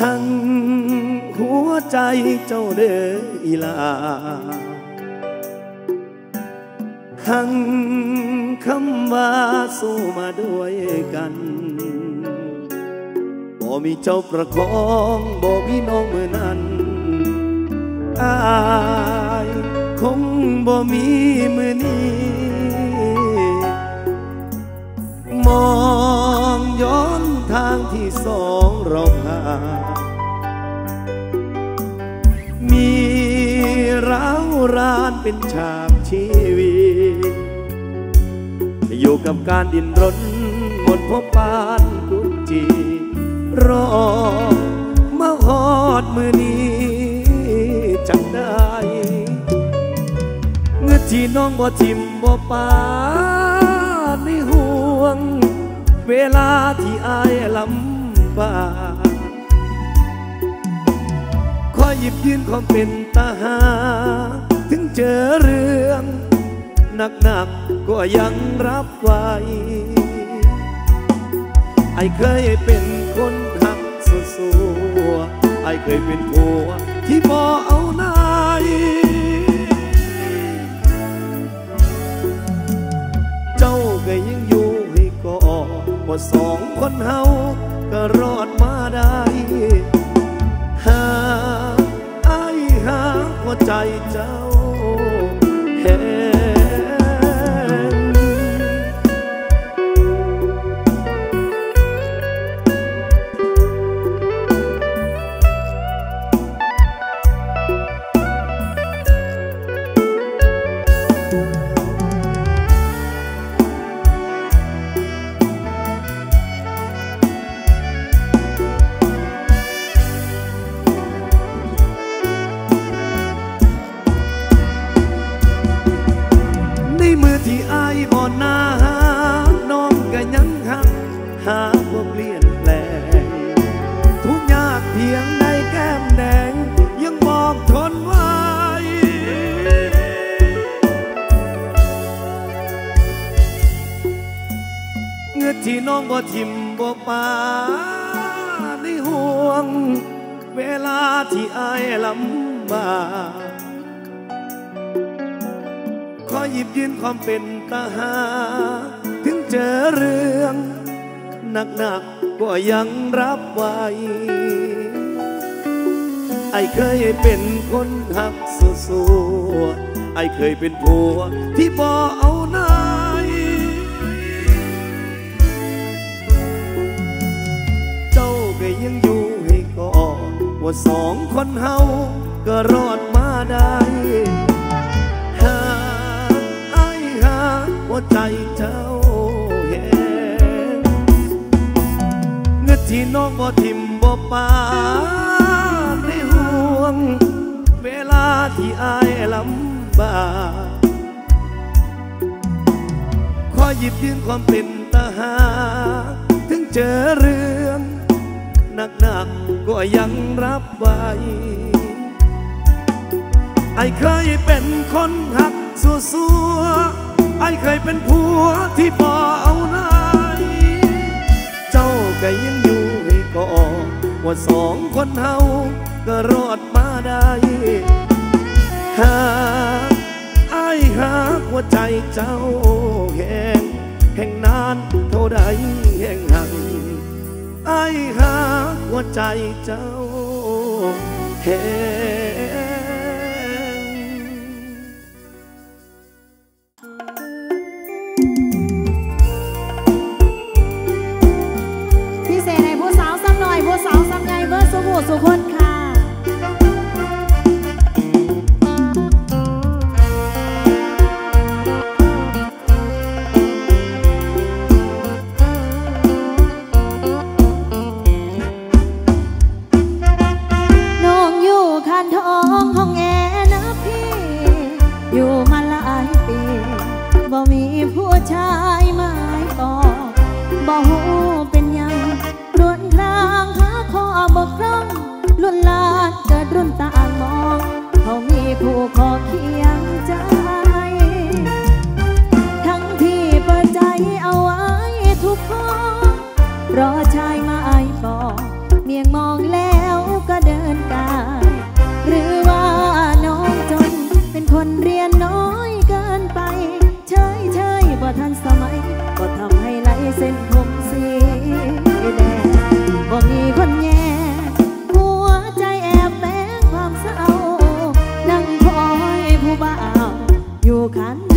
ทั้งหัวใจเจ้าเด้ออีลาหังคำว่าสู้มาด้วยกันบ่มีเจ้าประคองบ่มีน้องมือนั้นอายคงบ่มีมือนี้มองย้อนทางที่ เป็นฉากชีวิต อยู่กับการดินรนหมดพบปานกุจีรอมาหอดมือนี้จังได้เงือที่น้องบ่ทิมบ่ปาในห่วง เวลาที่อายลำบากคอยหยิบยืนความเป็นตาหา ถึงเจอเรื่องหนักๆก็ยังรับไว้ไอเคยเป็นคนหักสัวๆไอเคยเป็นผัวที่บ่เอาไหนเจ้าก็ยังอยู่ให้ก่อว่าสองคนเฮาก็รอดมาได้หาไอ้หาหัวใจเจ้า ที่นหน้าน้องก็ยังหักหาบ่เปลี่ยนแปลง ทุกยากเพียงในแก้มแดง ยังบอกทนไว้เงือที่น้องบ่ทิมบ่ปาในห่วง เวลาที่อายลำบากขอหยิบยืนความเป็น ตาหา ถึงเจอเรื่องหนักๆก็ยังรับไหวไอเคยเป็นคนหักสัวๆไอเคยเป็นผัวที่บ่เอาหนเจ้าก็ยังอยู่ให้ก่อนว่าสองคนเฮาก็รอดมาได้ ใจเจ้าแหงเงือที่น้องบ่ทิมบ่ปาในห่วง เวลาที่อายลำบากขอหยิบยืนความเป็นตาหา ถึงเจอเรื่องหนักๆก็ยังรับไว้ไอเคยเป็นคนหักสัวสัวๆ ไอเคยเป็นผัวที่บ่เอาไหนเจ้าก็ยังอยู่ให้ก่อว่าสองคนเฮาก็รอดมาได้หาไอายหาหัวใจเจ้าแห่งแห่งนานเท่าใดแห่งหังไอายหาหัวใจเจ้าแห่ง อยู่มาหลายปีบ่มีผู้ชายหมายปองบ่หูเป็นยังรวนรางหาข้อบกพร่องลุ่นลานเกิดรุ่นตางมอง เขามีผู้ขอเคียงใจ ทั้งที่เปิดใจเอาไว้ทุกข้อรอชายมาไอายบอกเมียงมอง 就看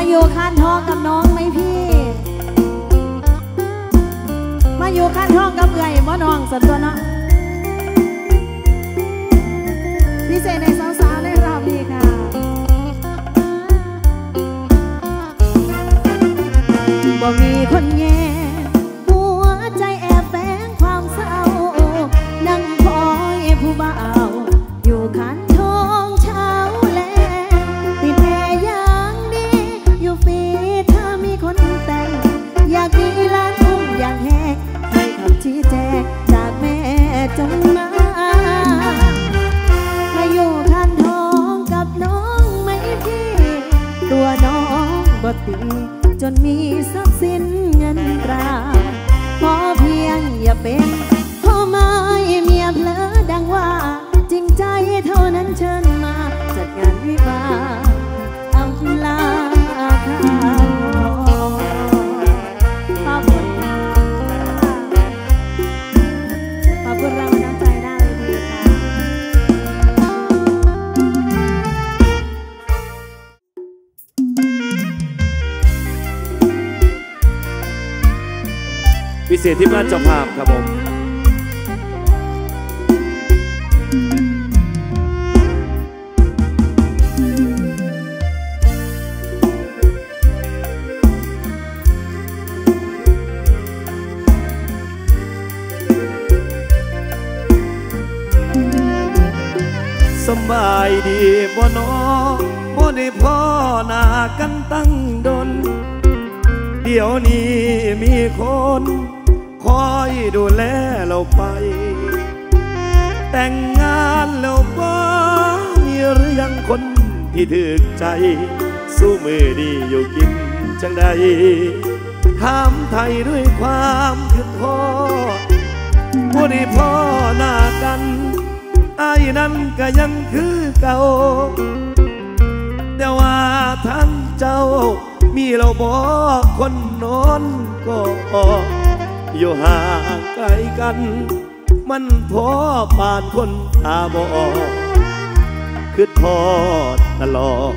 มาอยู่ขั้นทองกับน้องไหมพี่ มาอยู่ขั้นทองกับเอื่อยบ่น้องสันตัวเนาะพิเศษในสาวๆในรอบนี้ค่ะบ่มีคนแย่ เศษที่บ้านเจ้าภาพครับผมสบายดีบ่นอบ่ได้พ่อหน้ากันตั้งดน เดี๋ยวนี้มีคน อยดูแลเราไป แต่งงานแล้วบ่มีหรือยังคนที่ถึกใจ สู้มือดีอยู่กินจังใดถามไทยด้วยความคิดทอดบ่ได้พ่อหน้ากันไอ้นั้นก็ยังคือเก่า แต่ว่าท่านเจ้ามีเราบอกคนนอนก็ อยู่ห่างไกลกัน มันพอปานคนตาบอดคือทอดตลอด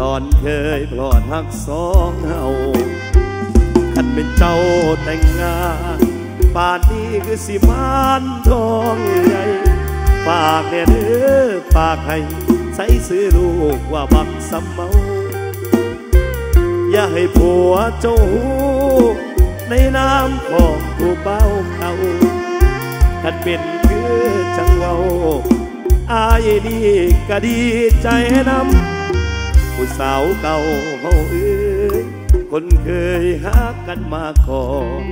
ตอนเคยปลอดหักสองเฮาคันเป็นเจ้าแต่งงานป่านนี้คือสิมานทองใหญ่ฝากเนี่ยเด้อฝากให้ใส่ซื้อลูกว่าบักสำเมา อย่าให้ผัวเจ้าหู ในน้ำของผู้เบ้าเขาคันเป็นคือจังเวาอายดีก็ดีใจนำผู้สาวเก่าเฮาเอ้ยคนเคยหักกันมาก่อน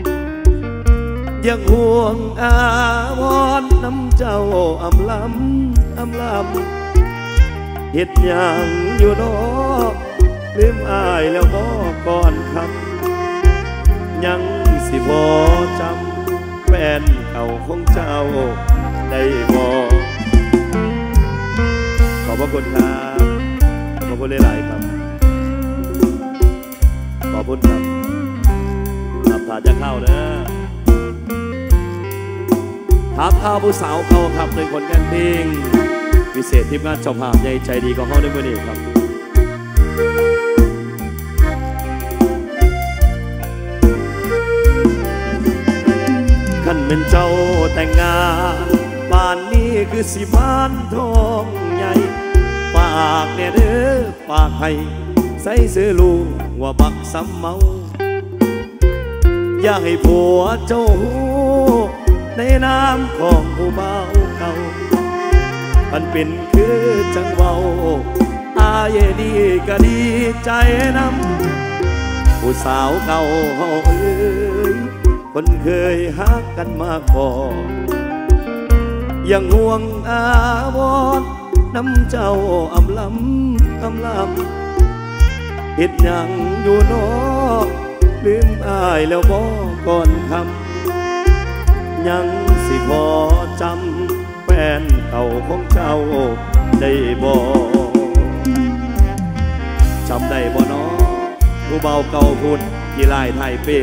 ยังห่วงอาวรณ์น้ำเจ้าอำลำอำลำเฮ็ดหยังอยู่ดอกลืมอายแล้วบ่ก่อนคำ ยังสิบ่จำแฟนเก่าของเจ้าได้บ่ขอบพระคุณครับขอบคุณหลายๆครับขอบคุณครับขับผ่านจะเข้าเด้อถามข่าวผู้สาวเขาครับในคนกันเพลงพิเศษทีมงานเจ้าภาพใหญ่ใจดีก็เข้าได้เมื่อนี้ครับ เป็นเจ้าแต่งงานบ้านนี้คือสิบ้านทองใหญ่ฝากเนี่ยเด้อฝากให้ใส่เสื้อลูกว่าบักสำเมา อย่าให้ผัวเจ้าหูในน้ำของผู้เบาเก่ามันเป็นคือจังเบาอายดีก็ดีใจนำผู้สาวเก่าเฮาเอ้ คนเคยหักกันมาก่อนยังห่วงอาวรณ์น้ำเจ้าอำลำอำลำเฮ็ดหยังอยู่นอลืมอายแล้วบ่ก่อนคำยังสิพอจำแฟนเก่าของเจ้าได้บ่จำได้บ่เนาะผู้เบาเก่าพุ่นที่ลายไทยเป้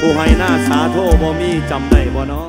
ผู้ให้หน้าสาโทบ่มีจำได้บ่เนาะ